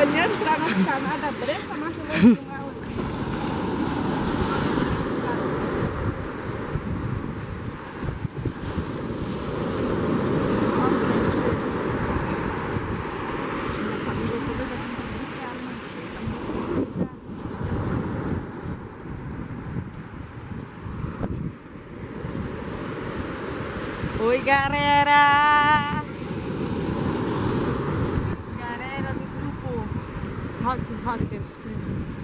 olhando para não ficar nada branca, mas eu vou Oi, galera! hug, hug their students.